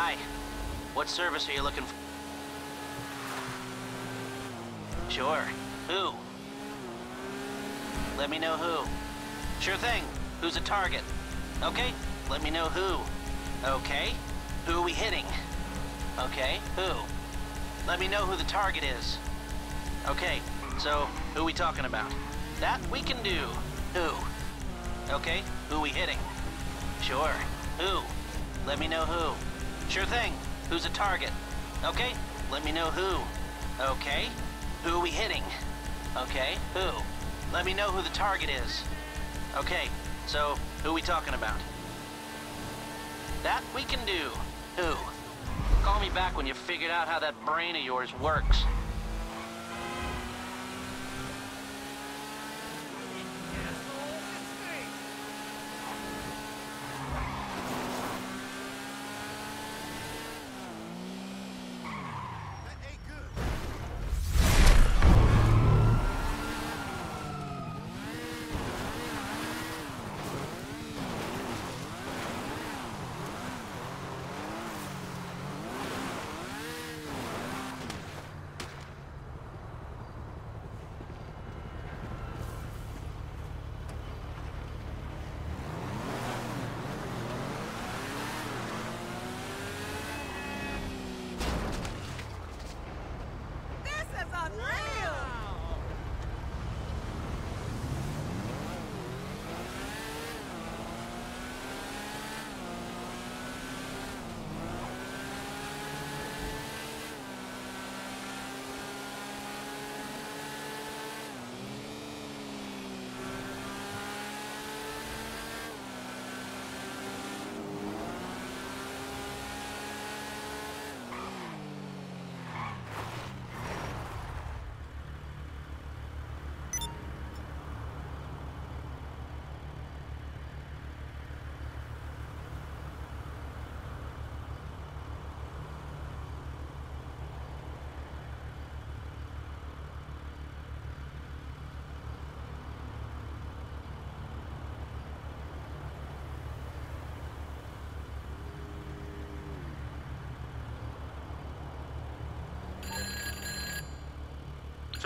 Hi. What service are you looking for? Sure. Who? Let me know who. Sure thing. Who's a target? Okay. Let me know who. Okay. Who are we hitting? Okay. Who? Let me know who the target is. Okay. So, who we talking about? That we can do. Who? Okay. Who we hitting? Sure. Who? Let me know who. Sure thing. Who's a target? Okay. Let me know who. Okay. Who are we hitting? Okay. Who? Let me know who the target is. Okay. So, who we talking about? That we can do. Who? Call me back when you figured out how that brain of yours works.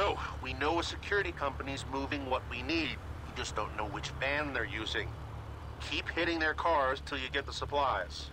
So, we know a security company's moving what we need. We just don't know which van they're using. Keep hitting their cars till you get the supplies.